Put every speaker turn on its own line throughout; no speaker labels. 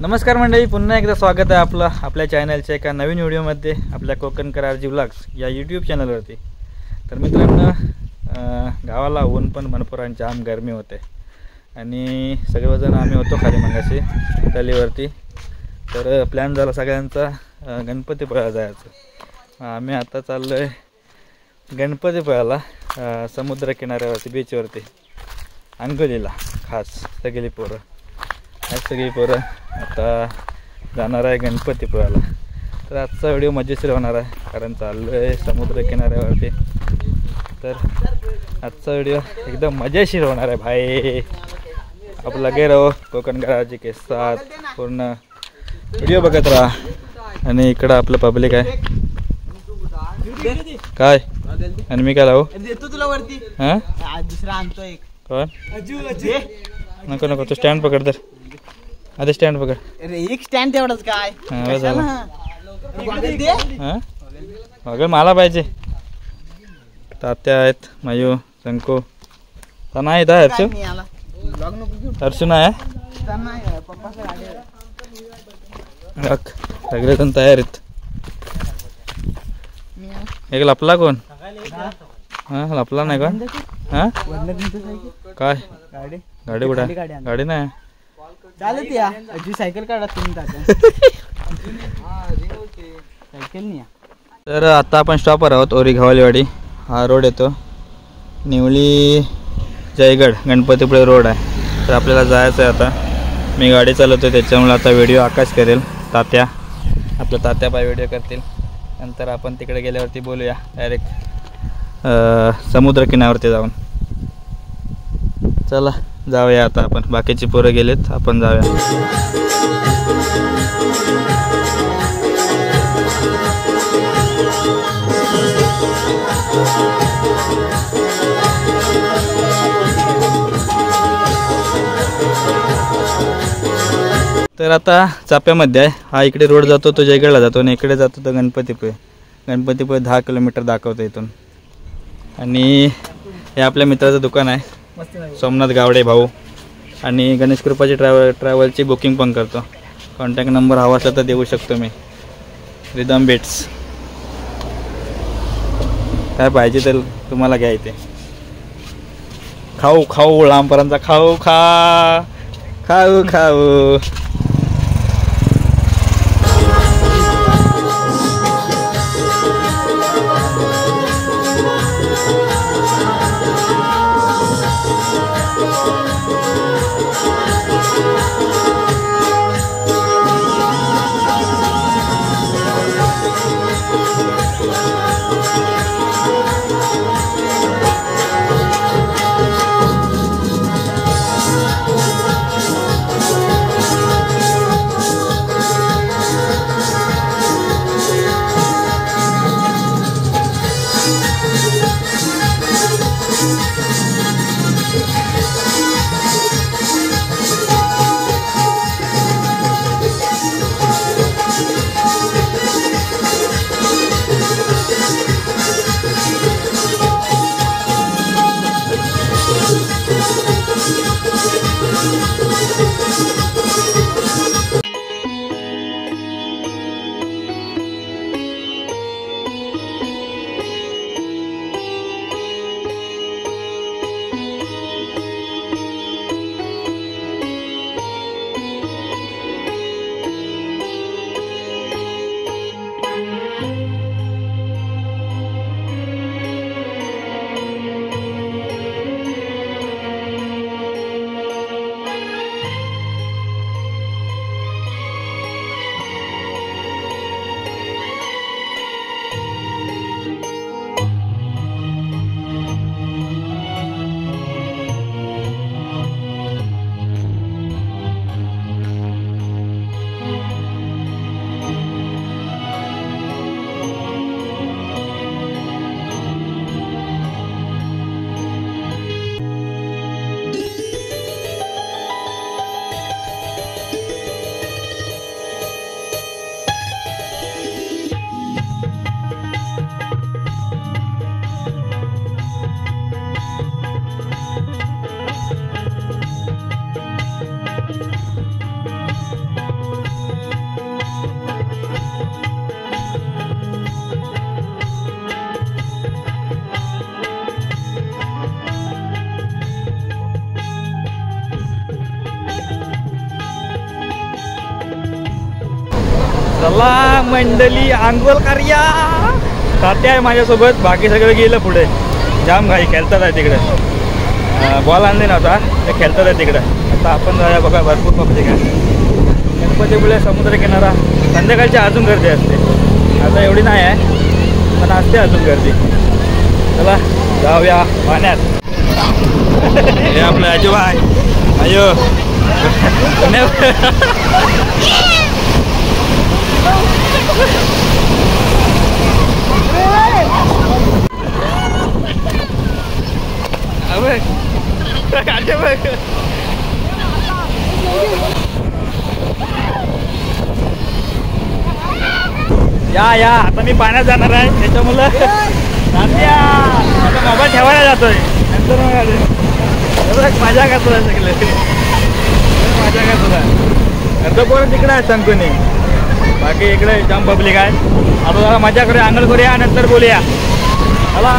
नमस्कार मंडळी पुन्हा एकदा स्वागत आहे आपलं आपल्या चॅनलच्या एका नवीन व्हिडिओमध्ये आपल्या कोकण करार जिवलाक्स या यूट्यूब चॅनलवरती तर मित्रांनो गावाला ऊन पण भरपूर आणि जाम गरमी होते. आणि सगळेजण आम्ही होतो खाली मंगाशी टलीवरती तर प्लॅन झाला सगळ्यांचा गणपतीपुळ्याला जायचं. आम्ही आता चाललो आहे गणपतीपुळ्याला. समुद्र समुद्रकिनाऱ्यावरती बीचवरती अंगोलीला खास सगळी पोरं. आज सगळी पोरं आता जाणार आहे गणपतीपुळ्याला. तर आजचा व्हिडिओ मजेशीर होणार आहे कारण चाललो आहे समुद्र किनाऱ्यावरती तर आजचा व्हिडिओ एकदम मजेशीर होणार आहे भाई. आपलं लगे राहो कोकण घराची केसात पूर्ण व्हिडिओ बघत राहा. आणि इकडं आपलं पब्लिक आहे. काय? आणि मी काय लावू?
देतो तुला वरती.
हां?
आज दुसरा आणतो एक.
कोण? नको नको तू स्टँड पकड तर. आधी स्टँड पकड.
अरे एक स्टँड तेवढंच काय?
हा,
ते?
हां? मला पाहिजे. तात्या आहेत मायू शंकू. तर नाही येत हर्षू. हर्षू नाही. बघ सगळेजण तयार आहेत. एक लपला कोण?
हा?
लपला नाही का? हां? काय?
गाडी.
गाडी कुठे?
गाडी
नाही?
चालत या. सायकल काढा तुम्ही सायकल नाही.
तर आता आपण स्टॉपवर आहोत ओरी घवालीवाडी. हा रोड येतो. निवली जयगड गणपतीपुळे रोड आहे. तर आपल्याला जायचं आहे आता. मी गाडी चालवतो त्याच्यामुळे आता व्हिडिओ आकाश करेल तात्या. आपल्या तात्या बाय व्हिडिओ करतील. नंतर आपण तिकडे गेल्यावरती बोलूया डायरेक्ट समुद्रकिनाऱ्यावरती जाऊन. चला जाऊया आता आपण. बाकीची पोरं गेलेत आपण जाऊया. तर आता चाप्यामध्ये आहे. हा इकडे रोड जातो तो जयगडला जातो आणि इकडे जातो तो गणपतीपुळे. गणपतीपुळे दहा किलोमीटर दाखवतो इथून. आणि हे आपल्या मित्राचं दुकान आहे. सोमनाथ गावडे भाऊ. आणि गणेश कृपाची ट्रॅव्हल ट्रॅव्हलची बुकिंग पण करतो. कॉन्टॅक्ट नंबर हवा असला तर देऊ शकतो मी. रिदम बेट्स काय पाहिजे तर तुम्हाला घ्या इथे. खाऊ खाऊ लांबपर्यंत खाऊ खा. खाऊ खाऊ. चला मंडळी आंघोळ कार्या. तात्या आहे माझ्यासोबत. बाकी सगळं गेलं पुढे. जाम घाई खेळतात आहे तिकडे. बॉल आणले नव्हता ते खेळतात आहे तिकडे. आता आपण जाऊया बघा भरपूर पब्लिक आहे गणपतीपुळे समुद्र किनारा. संध्याकाळची अजून गर्दी असते. आता एवढी नाही आहे पण असते अजून गर्दी. चला जाऊया पाण्यात. हे आपलं आजोबा आहे. अयो. या या. आता मी पाण्यात जाणार आहे. त्याच्यामुळं तात्या, आता मोबाईल ठेवायला जातोय. नंतर मग आले. मजा का तुला सगळं. मजा का तुला. अर्ध पोरं तिकडे आहे सांगतो बाकी इकडे जाम पब्लिक आहे आता जरा मजा करूया आंघोळ करूया नंतर बोलूया. चला.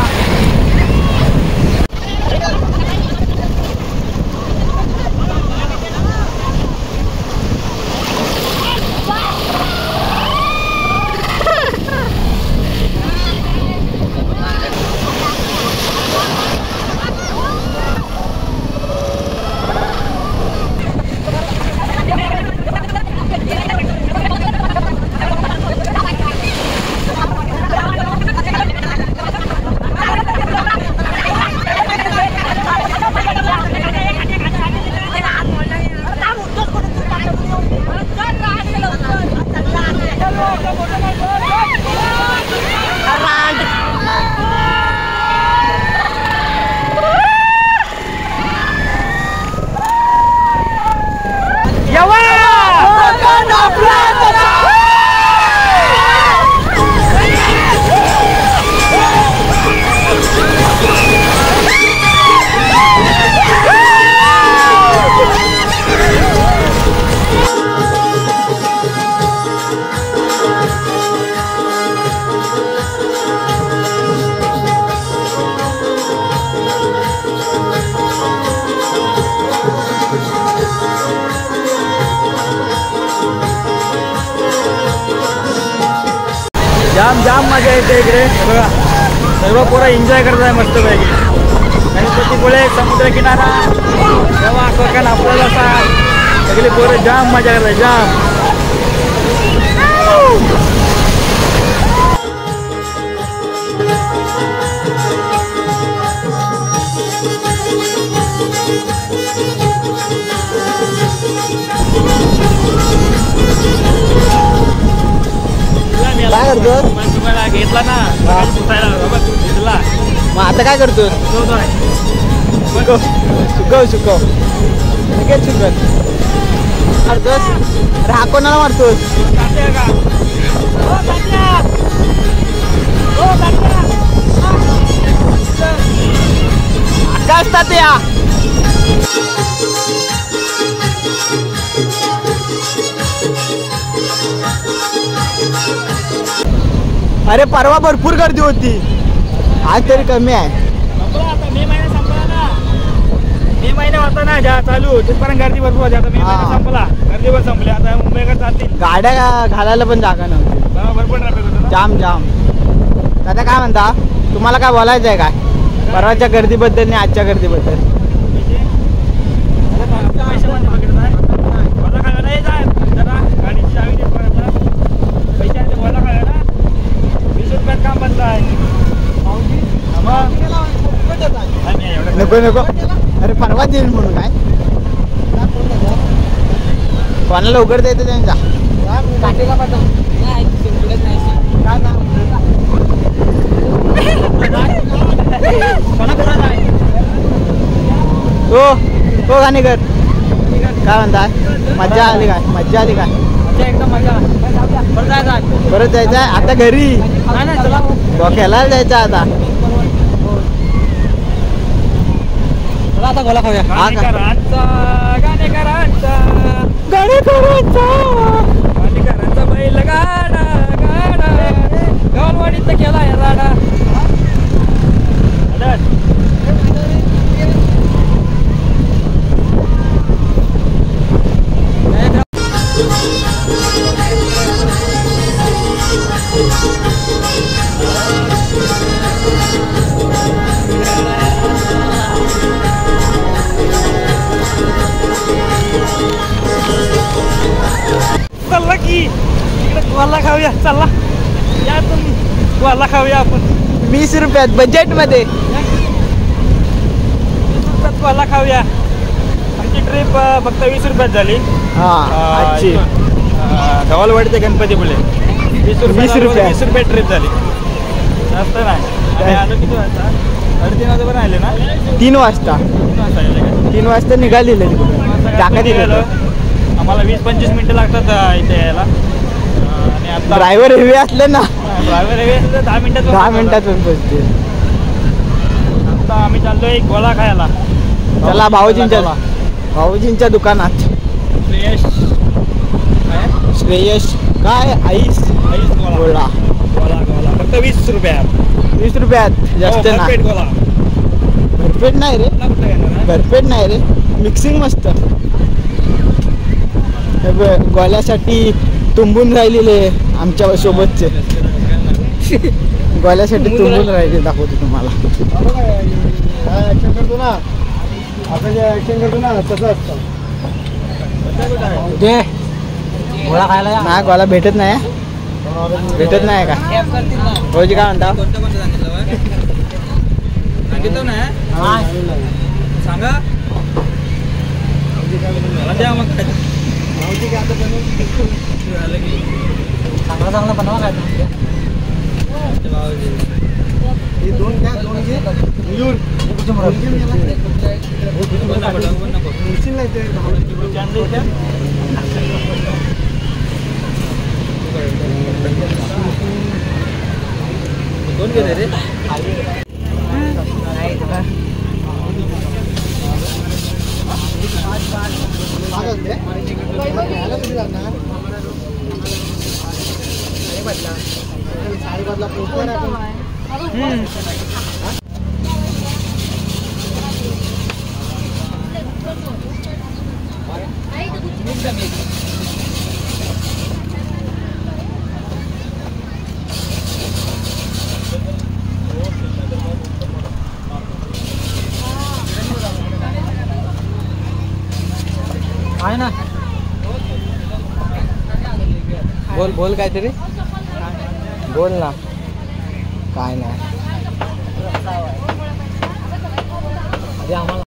जाम जाम मजा येते इकडे. बघा. सर्व पोरं एन्जॉय करत आहे मस्तपैकी. गणपतीपुळे समुद्र किनारा तेव्हा आपल्याला असा. सगळी पोरं जाम मजा करत आहे जाम.
आता काय
सुकवतोय.
सुकव सुकव सुकव लगेच सुकव मारतोस? अरे हा कोणाला मारतोस! काय असतात या. अरे परवा भरपूर गर्दी होती. आज तरी कमी आहे.
मे महिना संपला ना. मे महिना होता ना ज्या चालू तिथपर्यंत गर्दी भरपूर होती. आता मे
हा.
संपला. गर्दी पण संपली. आता मुंबईकडे
गाड्या घालायला पण जागा नव्हती.
तेव्हा भरपूर ट्रॅफिक होतं ना.
जाम जाम. दादा काय म्हणता? तुम्हाला काय बोलायचं आहे काय? परवाच्या गर्दीबद्दल आणि आजच्या गर्दीबद्दल?
पैसे बा- पैसे पण नाही बघितलं नाही. मला काय नाही जाय. जरा गाडीची चावी दे परत. पैसे आणि ते मला काय ना वीस रुपयात काम बंद आहे हा मग. नाही, नाही, एवढं
नको नको. अरे परवा देईल म्हणून काय? कोणाला उघड द्यायचं त्यांचा? हो हो गाणेकर काय म्हणताय मज्जा आली काय? मज्जा आली काय?
मजा एकदम मजा परत जायचं
आता घरी? डोक्याला जायचं आता.
चला आता गोला खाऊया? गाणेकरांचा गाणेकरांचा. गाणेकरांचा. गाणेकरांचा बैल गाडा गाडा. गावलवाडीत केला या राडा. चला. या तुम्ही गोला खाऊया आपण.
वीस रुपयात बजेटमध्ये
रुपयात गोला खाऊया. आमची ट्रिप फक्त वीस रुपयात झाली.
हा आजची.
गवालवाडी ते गणपती बुले वीस रुपये
वीस रुपये.
वीस रुपये ट्रिप झाली. जास्त नाही. आलो किती वाजता? साडेतीन वाजेपर्यंत आले ना?
तीन वाजता.
तीन वाजता
वाजता निघालेले टाका
निघालो.
दिले
आम्हाला वीस पंचवीस मिनिटं लागतात इथे यायला.
ड्रायव्हर हेवी असले ना.
ड्रायव्हर हे असं दहा मिनिटात
दहा. मिनिटातून पोहोचते
आता आम्ही चाललोय एक गोला खायला.
चला भाऊजींच्या. भाऊजींच्या दुकानात.
श्रेयश?
श्रेयश. काय? आईस.
आईस
गोळा
गोला गोला फक्त वीस रुपयात.
वीस रुपयात. जास्त
हो,
ना
भरपेट गोला
भरपेट नाही रे? भरपेट नाही रे. मिक्सिंग मस्त. बघ, गोल्यासाठी तुंबून राहिलेले आमच्या सोबतचे गोल्यासाठी तुंबून राहिले. दाखवतो तुम्हाला.
ऍक्शन करतो ना आपण जे ऍक्शन करतो ना तसं असतं
दे गोळा खायला नाही गोळा भेटत नाही भेटत नाही का? भाऊजी काय म्हणता?
ना सांगा. मला द्या मग काय झालं की
चांगला चांगला बनवा काय
आमच्या भावाचे.
हे दोन घ्या दोन घे मयूर दोन घे मी याला.
पण नको, पण नको.
मिळशील नाही ते भाऊ.
चांदी इथे? कोण गेले रे
मागं दे. याला किती लागणार? साडेपाचला पोहोचणार आहे आपण.
आहे ना बोल काहीतरी. बोल ना. काय नाही. आम्हाला